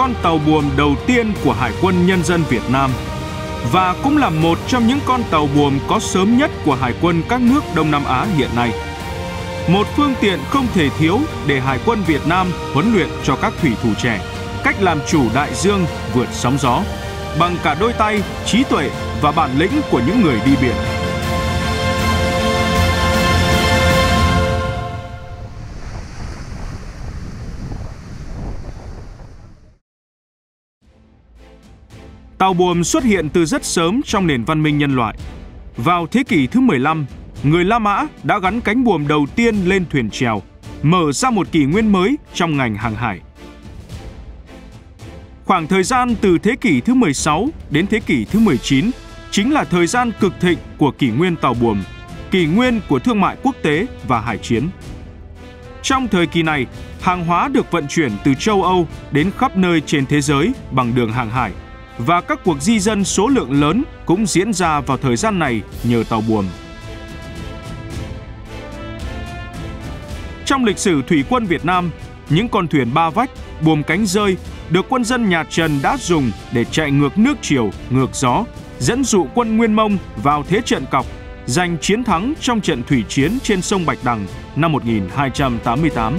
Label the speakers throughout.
Speaker 1: con tàu buồm đầu tiên của Hải quân Nhân dân Việt Nam và cũng là một trong những con tàu buồm có sớm nhất của Hải quân các nước Đông Nam Á hiện nay. Một phương tiện không thể thiếu để Hải quân Việt Nam huấn luyện cho các thủy thủ trẻ cách làm chủ đại dương vượt sóng gió bằng cả đôi tay, trí tuệ và bản lĩnh của những người đi biển. Tàu buồm xuất hiện từ rất sớm trong nền văn minh nhân loại. Vào thế kỷ thứ 15, người La Mã đã gắn cánh buồm đầu tiên lên thuyền chèo, mở ra một kỷ nguyên mới trong ngành hàng hải. Khoảng thời gian từ thế kỷ thứ 16 đến thế kỷ thứ 19 chính là thời gian cực thịnh của kỷ nguyên tàu buồm, kỷ nguyên của thương mại quốc tế và hải chiến. Trong thời kỳ này, hàng hóa được vận chuyển từ châu Âu đến khắp nơi trên thế giới bằng đường hàng hải và các cuộc di dân số lượng lớn cũng diễn ra vào thời gian này nhờ tàu buồm. Trong lịch sử thủy quân Việt Nam, những con thuyền ba vách, buồm cánh rơi được quân dân nhà Trần đã dùng để chạy ngược nước chiều, ngược gió, dẫn dụ quân Nguyên Mông vào thế trận cọc, giành chiến thắng trong trận thủy chiến trên sông Bạch Đằng năm 1288.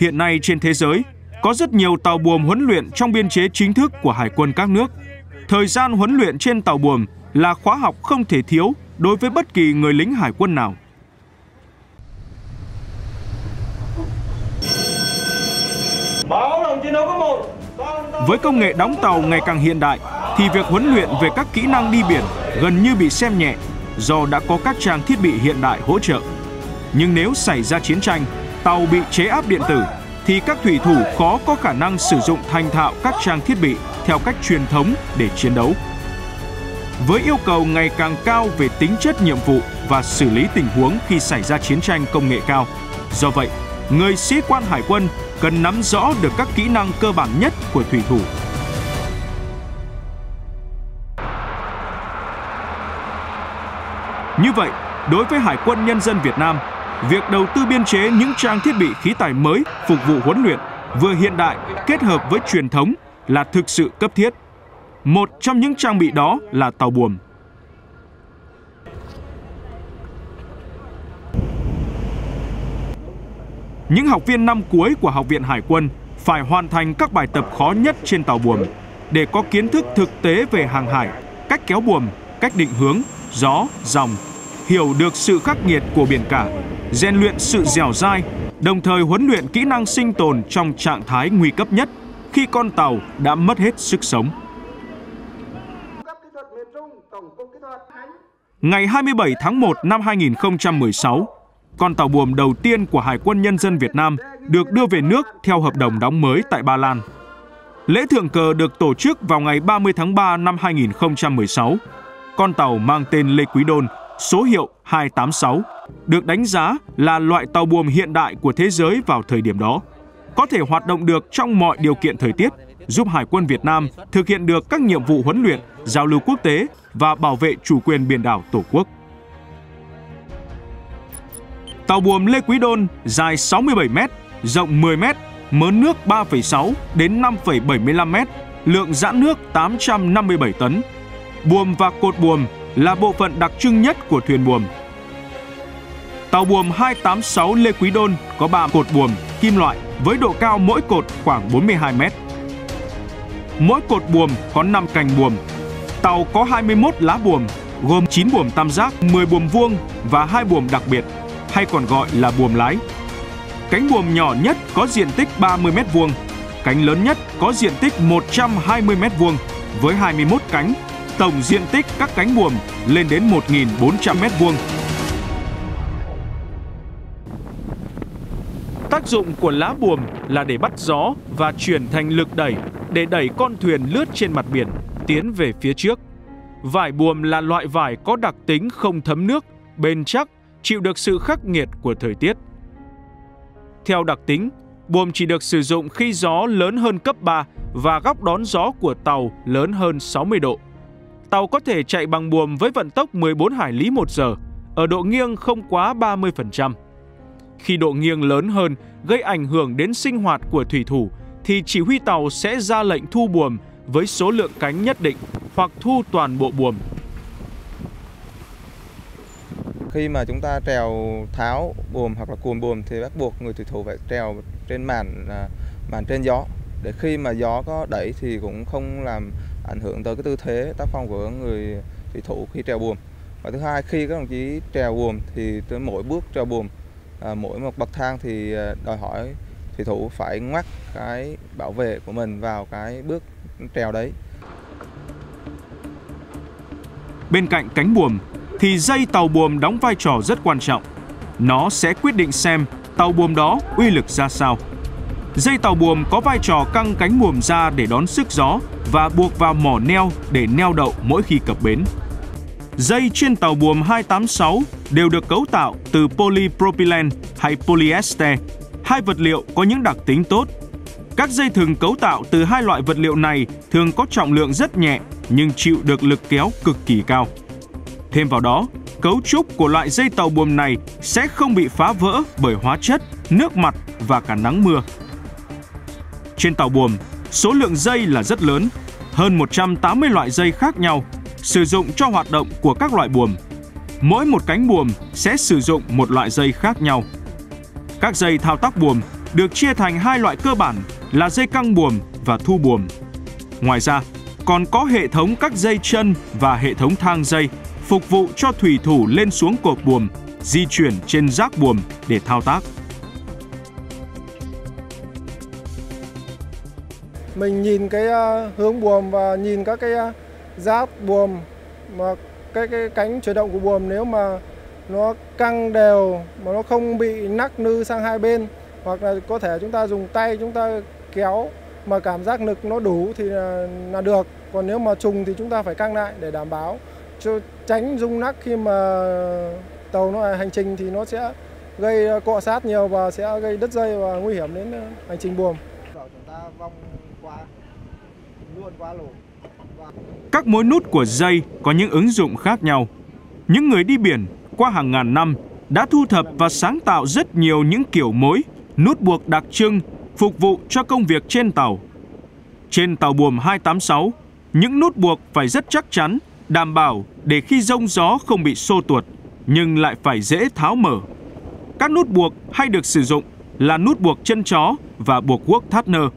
Speaker 1: Hiện nay trên thế giới, có rất nhiều tàu buồm huấn luyện trong biên chế chính thức của hải quân các nước. Thời gian huấn luyện trên tàu buồm là khóa học không thể thiếu đối với bất kỳ người lính hải quân nào. Với công nghệ đóng tàu ngày càng hiện đại, thì việc huấn luyện về các kỹ năng đi biển gần như bị xem nhẹ do đã có các trang thiết bị hiện đại hỗ trợ. Nhưng nếu xảy ra chiến tranh, tàu bị chế áp điện tử, thì các thủy thủ khó có khả năng sử dụng thành thạo các trang thiết bị theo cách truyền thống để chiến đấu. Với yêu cầu ngày càng cao về tính chất nhiệm vụ và xử lý tình huống khi xảy ra chiến tranh công nghệ cao, do vậy, người sĩ quan hải quân cần nắm rõ được các kỹ năng cơ bản nhất của thủy thủ. Như vậy, đối với Hải quân Nhân dân Việt Nam, việc đầu tư biên chế những trang thiết bị khí tài mới phục vụ huấn luyện vừa hiện đại kết hợp với truyền thống là thực sự cấp thiết. Một trong những trang bị đó là tàu buồm. Những học viên năm cuối của Học viện Hải quân phải hoàn thành các bài tập khó nhất trên tàu buồm để có kiến thức thực tế về hàng hải, cách kéo buồm, cách định hướng, gió, dòng, hiểu được sự khắc nghiệt của biển cả, rèn luyện sự dẻo dai, đồng thời huấn luyện kỹ năng sinh tồn trong trạng thái nguy cấp nhất khi con tàu đã mất hết sức sống. Ngày 27 tháng 1 năm 2016, con tàu buồm đầu tiên của Hải quân Nhân dân Việt Nam được đưa về nước theo hợp đồng đóng mới tại Ba Lan. Lễ thượng cờ được tổ chức vào ngày 30 tháng 3 năm 2016. Con tàu mang tên Lê Quý Đôn, số hiệu 286, được đánh giá là loại tàu buồm hiện đại của thế giới vào thời điểm đó. Có thể hoạt động được trong mọi điều kiện thời tiết, giúp Hải quân Việt Nam thực hiện được các nhiệm vụ huấn luyện, giao lưu quốc tế và bảo vệ chủ quyền biển đảo Tổ quốc. Tàu buồm Lê Quý Đôn dài 67 m, rộng 10 m, mớn nước 3,6 đến 5,75 m, lượng giãn nước 857 tấn. Buồm và cột buồm là bộ phận đặc trưng nhất của thuyền buồm. Tàu buồm 286 Lê Quý Đôn có 3 cột buồm kim loại với độ cao mỗi cột khoảng 42 mét. Mỗi cột buồm có 5 cành buồm. Tàu có 21 lá buồm, gồm 9 buồm tam giác, 10 buồm vuông và 2 buồm đặc biệt hay còn gọi là buồm lái. Cánh buồm nhỏ nhất có diện tích 30 mét vuông, cánh lớn nhất có diện tích 120 mét vuông với 21 cánh, tổng diện tích các cánh buồm lên đến 1.400 m2. Tác dụng của lá buồm là để bắt gió và chuyển thành lực đẩy để đẩy con thuyền lướt trên mặt biển, tiến về phía trước. Vải buồm là loại vải có đặc tính không thấm nước, bền chắc chịu được sự khắc nghiệt của thời tiết. Theo đặc tính, buồm chỉ được sử dụng khi gió lớn hơn cấp 3 và góc đón gió của tàu lớn hơn 60 độ. Tàu có thể chạy bằng buồm với vận tốc 14 hải lý một giờ, ở độ nghiêng không quá 30%. Khi độ nghiêng lớn hơn gây ảnh hưởng đến sinh hoạt của thủy thủ thì chỉ huy tàu sẽ ra lệnh thu buồm với số lượng cánh nhất định hoặc thu toàn bộ buồm.
Speaker 2: Khi mà chúng ta trèo tháo buồm hoặc là cuồn buồm thì bắt buộc người thủy thủ phải trèo trên màn à, màn trên gió để khi mà gió có đẩy thì cũng không làm ảnh hưởng tới cái tư thế tác phong của người thủy thủ khi trèo buồm. Và thứ hai khi các đồng chí trèo buồm thì tới mỗi bước trèo buồm à, mỗi một bậc thang thì à, đòi hỏi thủy thủ phải ngoắc cái bảo vệ của mình vào cái bước trèo đấy.
Speaker 1: Bên cạnh cánh buồm thì dây tàu buồm đóng vai trò rất quan trọng. Nó sẽ quyết định xem tàu buồm đó uy lực ra sao. Dây tàu buồm có vai trò căng cánh buồm ra để đón sức gió và buộc vào mỏ neo để neo đậu mỗi khi cập bến. Dây trên tàu buồm 286 đều được cấu tạo từ polypropylene hay polyester, hai vật liệu có những đặc tính tốt. Các dây thừng cấu tạo từ hai loại vật liệu này thường có trọng lượng rất nhẹ nhưng chịu được lực kéo cực kỳ cao. Thêm vào đó, cấu trúc của loại dây tàu buồm này sẽ không bị phá vỡ bởi hóa chất, nước mặt và cả nắng mưa. Trên tàu buồm, số lượng dây là rất lớn, hơn 180 loại dây khác nhau, sử dụng cho hoạt động của các loại buồm. Mỗi một cánh buồm sẽ sử dụng một loại dây khác nhau. Các dây thao tác buồm được chia thành hai loại cơ bản là dây căng buồm và thu buồm. Ngoài ra, còn có hệ thống các dây chân và hệ thống thang dây phục vụ cho thủy thủ lên xuống cột buồm, di chuyển trên rác buồm để thao tác.
Speaker 3: Mình nhìn cái ờ, hướng buồm và nhìn các cái ờ, giáp buồm mà cái cái cánh chuyển động của buồm nếu mà nó căng đều mà nó không bị nắc nư sang hai bên hoặc là có thể chúng ta dùng tay chúng ta kéo mà cảm giác lực nó đủ thì là, là được còn nếu mà trùng thì chúng ta phải căng lại để đảm bảo cho tránh rung nắc khi mà tàu nó à, hành trình thì nó sẽ gây ờ, cọ sát nhiều và sẽ gây đứt dây và nguy hiểm đến hành trình buồm.
Speaker 1: Các mối nút của dây có những ứng dụng khác nhau. Những người đi biển qua hàng ngàn năm đã thu thập và sáng tạo rất nhiều những kiểu mối, nút buộc đặc trưng phục vụ cho công việc trên tàu. Trên tàu buồm 286, những nút buộc phải rất chắc chắn, đảm bảo để khi rông gió không bị xô tuột, nhưng lại phải dễ tháo mở. Các nút buộc hay được sử dụng là nút buộc chân chó và buộc guốc thắt nơ.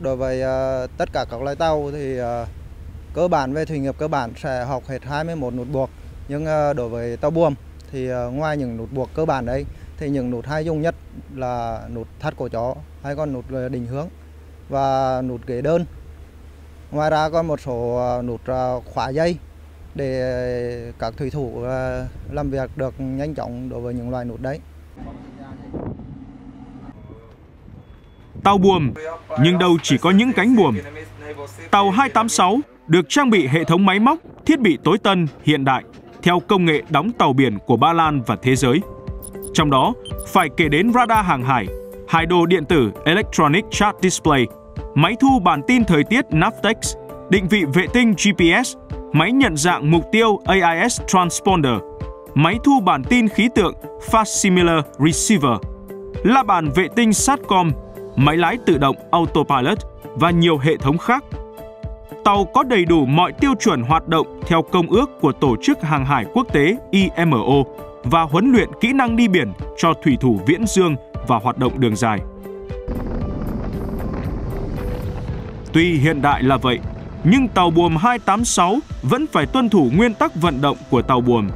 Speaker 4: Đối với uh, tất cả các loại tàu thì uh, cơ bản về thủy nghiệp cơ bản sẽ học hết 21 nút buộc. Nhưng uh, đối với tàu buồm thì uh, ngoài những nút buộc cơ bản đấy thì những nút hay dùng nhất là nút thắt cổ chó hay còn nút định hướng và nút ghế đơn. Ngoài ra còn một số nút khóa dây để các thủy thủ làm việc được nhanh chóng đối với những loại nút đấy.
Speaker 1: Tàu buồm, nhưng đâu chỉ có những cánh buồm. Tàu 286 được trang bị hệ thống máy móc, thiết bị tối tân, hiện đại, theo công nghệ đóng tàu biển của Ba Lan và thế giới. Trong đó, phải kể đến radar hàng hải, hải đồ điện tử Electronic Chart Display, máy thu bản tin thời tiết Navtex, định vị vệ tinh GPS, máy nhận dạng mục tiêu AIS Transponder, máy thu bản tin khí tượng Fast Similar Receiver, la bàn vệ tinh SATCOM máy lái tự động autopilot và nhiều hệ thống khác. Tàu có đầy đủ mọi tiêu chuẩn hoạt động theo công ước của Tổ chức Hàng hải Quốc tế IMO và huấn luyện kỹ năng đi biển cho thủy thủ viễn dương và hoạt động đường dài. Tuy hiện đại là vậy, nhưng tàu buồm 286 vẫn phải tuân thủ nguyên tắc vận động của tàu buồm.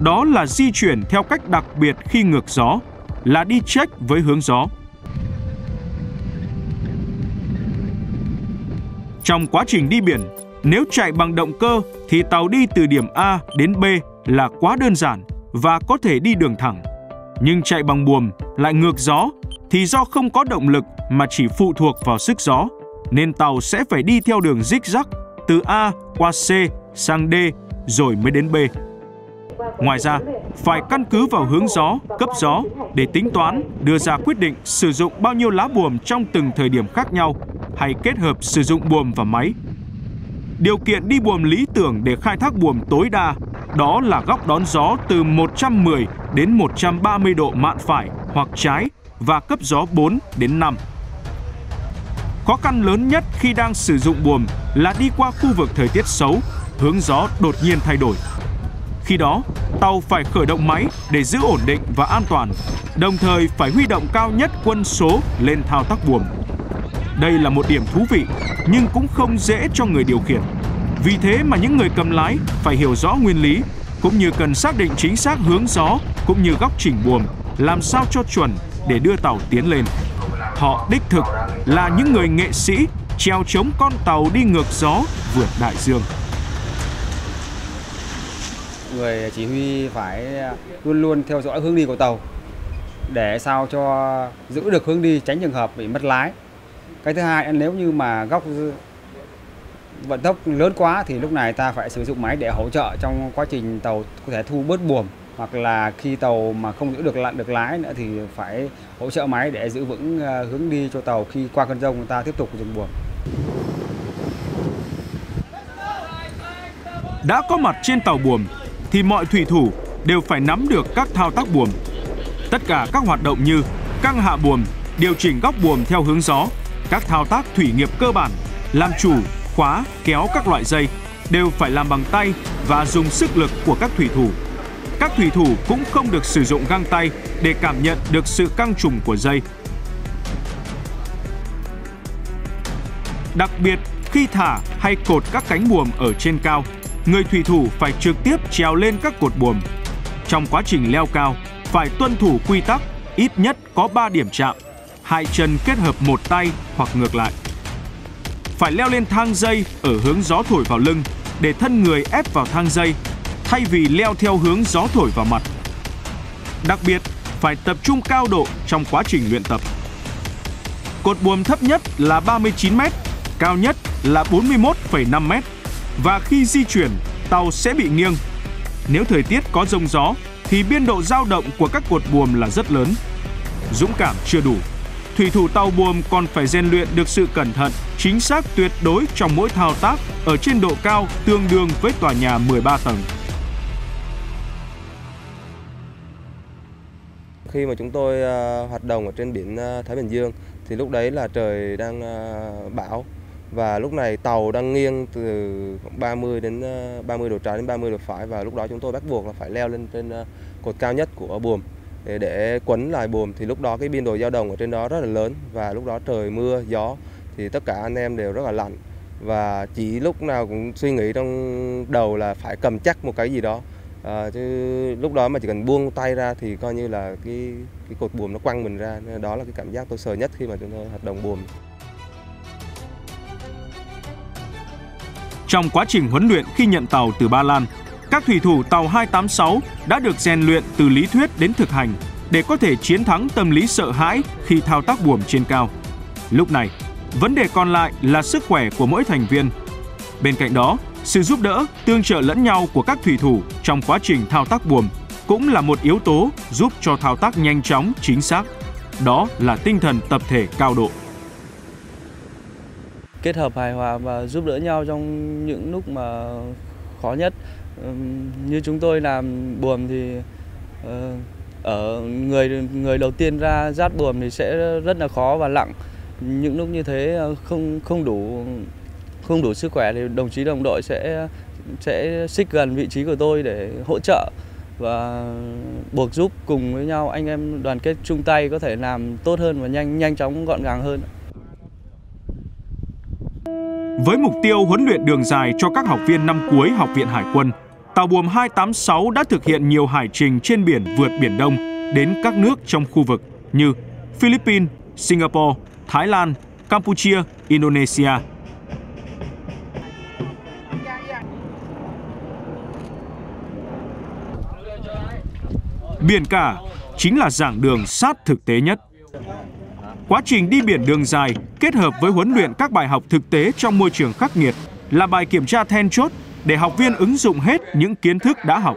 Speaker 1: Đó là di chuyển theo cách đặc biệt khi ngược gió, là đi check với hướng gió. Trong quá trình đi biển, nếu chạy bằng động cơ thì tàu đi từ điểm A đến B là quá đơn giản và có thể đi đường thẳng. Nhưng chạy bằng buồm lại ngược gió thì do không có động lực mà chỉ phụ thuộc vào sức gió, nên tàu sẽ phải đi theo đường zigzag từ A qua C sang D rồi mới đến B. Ngoài ra, phải căn cứ vào hướng gió, cấp gió để tính toán, đưa ra quyết định sử dụng bao nhiêu lá buồm trong từng thời điểm khác nhau hay kết hợp sử dụng buồm và máy. điều kiện đi buồm lý tưởng để khai thác buồm tối đa đó là góc đón gió từ 110 đến 130 độ mạn phải hoặc trái và cấp gió 4 đến 5. Khó khăn lớn nhất khi đang sử dụng buồm là đi qua khu vực thời tiết xấu, hướng gió đột nhiên thay đổi. Khi đó, tàu phải khởi động máy để giữ ổn định và an toàn, đồng thời phải huy động cao nhất quân số lên thao tác buồm. Đây là một điểm thú vị, nhưng cũng không dễ cho người điều khiển. Vì thế mà những người cầm lái phải hiểu rõ nguyên lý, cũng như cần xác định chính xác hướng gió cũng như góc chỉnh buồm, làm sao cho chuẩn để đưa tàu tiến lên. Họ đích thực là những người nghệ sĩ treo chống con tàu đi ngược gió vượt đại dương.
Speaker 5: Người chỉ huy phải luôn luôn theo dõi hướng đi của tàu để sao cho giữ được hướng đi, tránh trường hợp bị mất lái. Cái thứ hai, nếu như mà góc vận tốc lớn quá thì lúc này ta phải sử dụng máy để hỗ trợ trong quá trình tàu có thể thu bớt buồm, hoặc là khi tàu mà không giữ được lặn được lái nữa thì phải hỗ trợ máy để giữ vững ờ, hướng đi cho tàu khi qua cơn rông người ta tiếp tục dừng buồm.
Speaker 1: Đã có mặt trên tàu buồm thì mọi thủy thủ đều phải nắm được các thao tác buồm. Tất cả các hoạt động như căng hạ buồm, điều chỉnh góc buồm theo hướng gió, các thao tác thủy nghiệp cơ bản, làm chủ, khóa, kéo các loại dây đều phải làm bằng tay và dùng sức lực của các thủy thủ. Các thủy thủ cũng không được sử dụng găng tay để cảm nhận được sự căng trùng của dây. Đặc biệt, khi thả hay cột các cánh buồm ở trên cao, người thủy thủ phải trực tiếp trèo lên các cột buồm. Trong quá trình leo cao, phải tuân thủ quy tắc ít nhất có 3 điểm chạm, hai chân kết hợp một tay hoặc ngược lại. Phải leo lên thang dây ở hướng gió thổi vào lưng để thân người ép vào thang dây thay vì leo theo hướng gió thổi vào mặt. Đặc biệt, phải tập trung cao độ trong quá trình luyện tập. Cột buồm thấp nhất là 39 m, cao nhất là 41,5 m và khi di chuyển, tàu sẽ bị nghiêng. Nếu thời tiết có rông gió thì biên độ dao động của các cột buồm là rất lớn. Dũng cảm chưa đủ, thủy thủ tàu buồm còn phải rèn luyện được sự cẩn thận, chính xác tuyệt đối trong mỗi thao tác ở trên độ cao tương đương với tòa nhà 13 tầng.
Speaker 2: Khi mà chúng tôi à, hoạt động ở trên biển à, Thái Bình Dương thì lúc đấy là trời đang à, bão và lúc này tàu đang nghiêng từ 30 đến ờ, 30 độ trái đến 30 độ phải. Và lúc đó chúng tôi bắt buộc là phải leo lên trên ờ, cột cao nhất của buồm. Để, để quấn lại buồm thì lúc đó cái biên độ dao động ở trên đó rất là lớn. Và lúc đó trời mưa gió thì tất cả anh em đều rất là lạnh. Và chỉ lúc nào cũng suy nghĩ trong đầu là phải cầm chắc một cái gì đó. À, chứ lúc đó mà chỉ cần buông tay ra thì coi như là cái cái cột buồm nó quăng mình ra. Nên đó là cái cảm giác tôi sợ nhất khi mà chúng tôi hoạt động buồm.
Speaker 1: Trong quá trình huấn luyện khi nhận tàu từ Ba Lan, các thủy thủ tàu 286 đã được rèn luyện từ lý thuyết đến thực hành để có thể chiến thắng tâm lý sợ hãi khi thao tác buồm trên cao. Lúc này, vấn đề còn lại là sức khỏe của mỗi thành viên. Bên cạnh đó, sự giúp đỡ, tương trợ lẫn nhau của các thủy thủ trong quá trình thao tác buồm cũng là một yếu tố giúp cho thao tác nhanh chóng, chính xác. Đó là tinh thần tập thể cao độ.
Speaker 6: Kết hợp hài hòa và giúp đỡ nhau trong những lúc mà khó nhất. Như chúng tôi làm buồm thì ờ, ở người người đầu tiên ra rát buồm thì sẽ rất là khó và lặng. Những lúc như thế ờ, không không đủ không đủ sức khỏe thì đồng chí đồng đội sẽ sẽ xích gần vị trí của tôi để hỗ trợ và buộc giúp cùng với nhau anh em đoàn kết chung tay có thể làm tốt hơn và nhanh nhanh chóng gọn gàng hơn.
Speaker 1: Với mục tiêu huấn luyện đường dài cho các học viên năm cuối Học viện Hải quân, tàu buồm 286 đã thực hiện nhiều hải trình trên biển vượt Biển Đông đến các nước trong khu vực như Philippines, Singapore, Thái Lan, Campuchia, Indonesia. Biển cả chính là giảng đường sát thực tế nhất. Quá trình đi biển đường dài kết hợp với huấn luyện các bài học thực tế trong môi trường khắc nghiệt là bài kiểm tra then chốt để học viên ứng dụng hết những kiến thức đã học.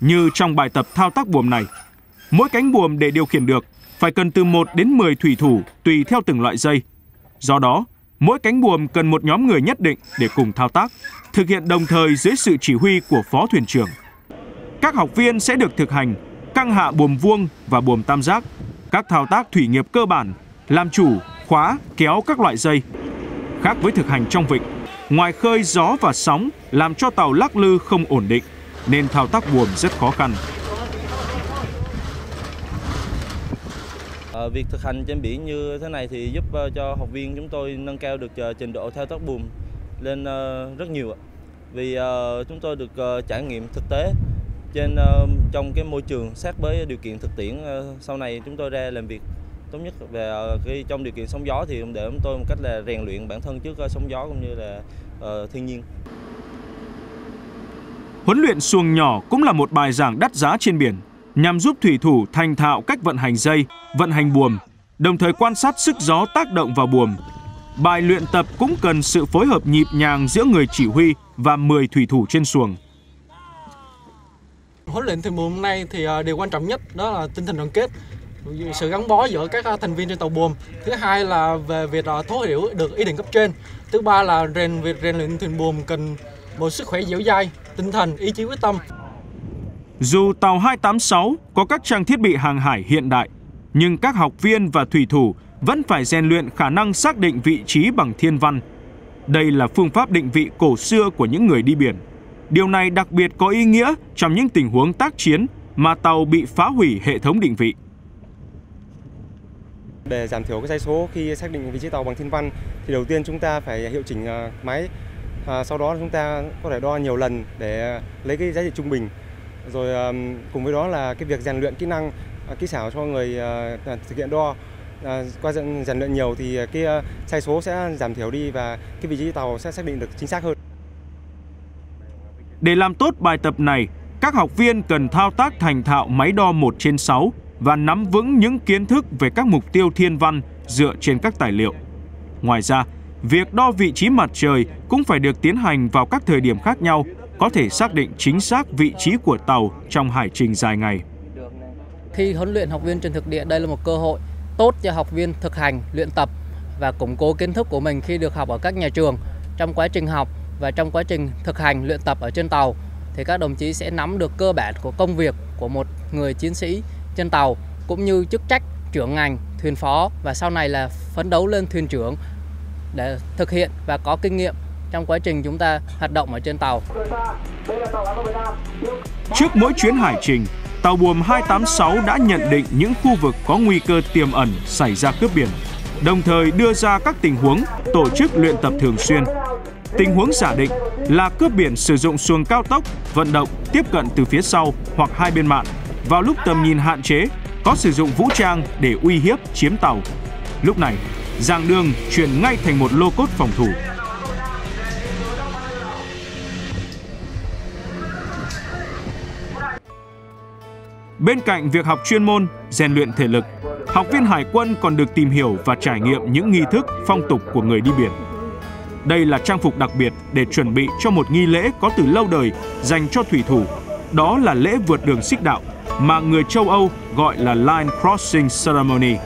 Speaker 1: Như trong bài tập thao tác buồm này, mỗi cánh buồm để điều khiển được phải cần từ 1 đến 10 thủy thủ tùy theo từng loại dây. Do đó, mỗi cánh buồm cần một nhóm người nhất định để cùng thao tác, thực hiện đồng thời dưới sự chỉ huy của phó thuyền trưởng. Các học viên sẽ được thực hành căng hạ buồm vuông và buồm tam giác, các thao tác thủy nghiệp cơ bản, làm chủ, khóa, kéo các loại dây. Khác với thực hành trong vịnh, ngoài khơi gió và sóng làm cho tàu lắc lư không ổn định, nên thao tác buồm rất khó khăn.
Speaker 7: Ờ, việc thực hành trên biển như thế này thì giúp ờ, cho học viên chúng tôi nâng cao được ờ, trình độ thao tác buồm lên rất nhiều vì chúng tôi được trải nghiệm thực tế trên ờ, trong cái môi trường sát với điều kiện thực tiễn ờ, sau này chúng tôi ra làm việc tốt nhất về ờ, khi cái trong điều kiện sóng gió thì để chúng tôi một cách là rèn luyện bản thân trước sóng gió cũng như là uh, thiên nhiên.
Speaker 1: Huấn luyện xuồng nhỏ cũng là một bài giảng đắt giá trên biển nhằm giúp thủy thủ thành thạo cách vận hành dây, vận hành buồm, đồng thời quan sát sức gió tác động vào buồm. Bài luyện tập cũng cần sự phối hợp nhịp nhàng giữa người chỉ huy và 10 thủy thủ trên xuồng.
Speaker 8: Huấn luyện thuyền buồm hôm nay thì à, điều quan trọng nhất đó là tinh thần đoàn kết, sự gắn bó giữa các à, thành viên trên tàu buồm. Thứ hai là về việc à, thấu hiểu được ý định cấp trên. Thứ ba là rèn việc rèn luyện thuyền buồm cần một sức khỏe dẻo dai, tinh thần, ý chí quyết tâm.
Speaker 1: Dù tàu 286 có các trang thiết bị hàng hải hiện đại, nhưng các học viên và thủy thủ vẫn phải rèn luyện khả năng xác định vị trí bằng thiên văn. Đây là phương pháp định vị cổ xưa của những người đi biển. Điều này đặc biệt có ý nghĩa trong những tình huống tác chiến mà tàu bị phá hủy hệ thống định vị.
Speaker 9: Để giảm thiểu cái sai số khi xác định vị trí tàu bằng thiên văn thì đầu tiên chúng ta phải hiệu chỉnh à, máy. À, sau đó chúng ta có thể đo nhiều lần để lấy cái giá trị trung bình rồi à, cùng với đó là cái việc rèn luyện kỹ năng à, kỹ xảo cho người à, à thực hiện đo à, qua rèn luyện nhiều thì cái sai số sẽ giảm thiểu đi và cái vị trí tàu sẽ xác định được chính xác hơn.
Speaker 1: Để làm tốt bài tập này, các học viên cần thao tác thành thạo máy đo 1 trên 6 và nắm vững những kiến thức về các mục tiêu thiên văn dựa trên các tài liệu. Ngoài ra, việc đo vị trí mặt trời cũng phải được tiến hành vào các thời điểm khác nhau có thể xác định chính xác vị trí của tàu trong hải trình dài ngày.
Speaker 10: Khi huấn luyện học viên trên thực địa, đây là một cơ hội tốt cho học viên thực hành, luyện tập và củng cố kiến thức của mình khi được học ở các nhà trường. Trong quá trình học và trong quá trình thực hành luyện tập ở trên tàu thì các đồng chí sẽ nắm được cơ bản của công việc của một người chiến sĩ trên tàu cũng như chức trách trưởng ngành, thuyền phó và sau này là phấn đấu lên thuyền trưởng để thực hiện và có kinh nghiệm trong quá trình chúng ta hoạt động ở trên tàu.
Speaker 1: Trước mỗi chuyến hải trình, tàu buồm 286 đã nhận định những khu vực có nguy cơ tiềm ẩn xảy ra cướp biển, đồng thời đưa ra các tình huống tổ chức luyện tập thường xuyên. Tình huống giả định là cướp biển sử dụng xuồng cao tốc, vận động, tiếp cận từ phía sau hoặc hai bên mạn, vào lúc tầm nhìn hạn chế, có sử dụng vũ trang để uy hiếp chiếm tàu. Lúc này, giảng đường chuyển ngay thành một lô cốt phòng thủ. Bên cạnh việc học chuyên môn, rèn luyện thể lực, học viên hải quân còn được tìm hiểu và trải nghiệm những nghi thức, phong tục của người đi biển. Đây là trang phục đặc biệt để chuẩn bị cho một nghi lễ có từ lâu đời dành cho thủy thủ. Đó là lễ vượt đường xích đạo mà người châu Âu gọi là Line Crossing Ceremony.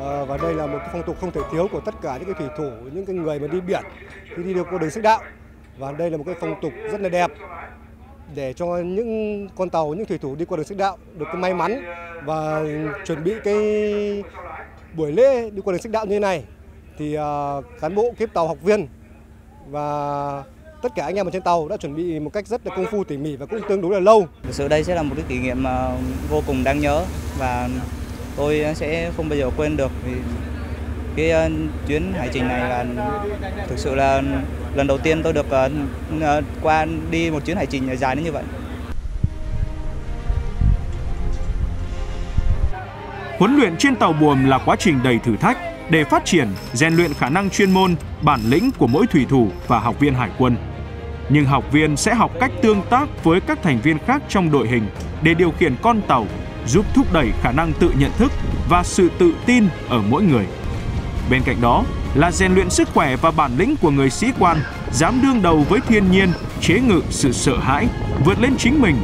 Speaker 8: Ờ, và đây là một phong tục không thể thiếu của tất cả những cái thủy thủ, những cái người mà đi biển khi đi được qua đường xích đạo. Và đây là một cái phong tục rất là đẹp để cho những con tàu, những thủy thủ đi qua đường xích đạo được cái may mắn và chuẩn bị cái buổi lễ đi qua đường xích đạo như thế này thì à, cán bộ, kiếp tàu, học viên và tất cả anh em ở trên tàu đã chuẩn bị một cách rất là công phu, tỉ mỉ và cũng tương đối là lâu.
Speaker 7: Thực sự đây sẽ là một cái kỷ niệm mà vô cùng đáng nhớ và tôi sẽ không bao giờ quên được vì cái à, chuyến hải trình này là thực sự là lần đầu tiên tôi được à, qua đi một chuyến hải trình dài đến như vậy.
Speaker 1: Huấn luyện trên tàu buồm là quá trình đầy thử thách để phát triển, rèn luyện khả năng chuyên môn, bản lĩnh của mỗi thủy thủ và học viên hải quân. Nhưng học viên sẽ học cách tương tác với các thành viên khác trong đội hình để điều khiển con tàu, giúp thúc đẩy khả năng tự nhận thức và sự tự tin ở mỗi người. Bên cạnh đó là rèn luyện sức khỏe và bản lĩnh của người sĩ quan, dám đương đầu với thiên nhiên, chế ngự sự sợ hãi, vượt lên chính mình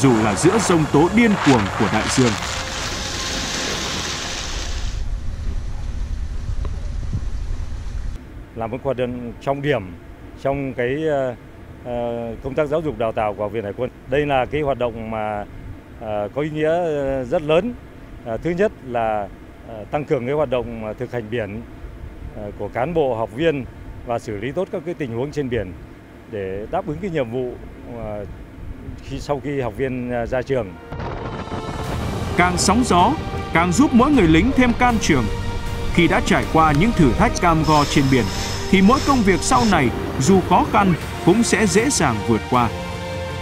Speaker 1: dù là giữa rông tố điên cuồng của đại dương.
Speaker 5: Là một hoạt động trọng điểm trong cái ờ, ờ, công tác giáo dục đào tạo của Học viện Hải quân. Đây là cái hoạt động mà ờ, có ý nghĩa rất lớn. Thứ nhất là tăng cường cái hoạt động thực hành biển của cán bộ học viên và xử lý tốt các cái tình huống trên biển để đáp ứng cái nhiệm vụ khi sau khi học viên ra trường.
Speaker 1: Càng sóng gió, càng giúp mỗi người lính thêm can trường. Khi đã trải qua những thử thách cam go trên biển, thì mỗi công việc sau này dù khó khăn cũng sẽ dễ dàng vượt qua.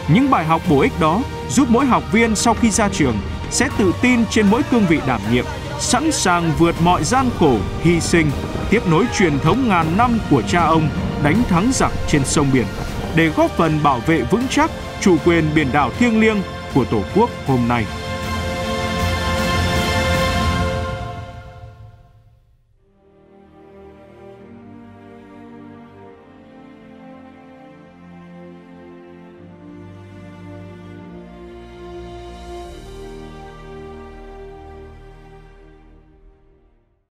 Speaker 1: Những bài học bổ ích đó giúp mỗi học viên sau khi ra trường sẽ tự tin trên mỗi cương vị đảm nhiệm, sẵn sàng vượt mọi gian khổ, hy sinh, tiếp nối truyền thống ngàn năm của cha ông đánh thắng giặc trên sông biển để góp phần bảo vệ vững chắc chủ quyền biển đảo thiêng liêng của Tổ quốc hôm nay.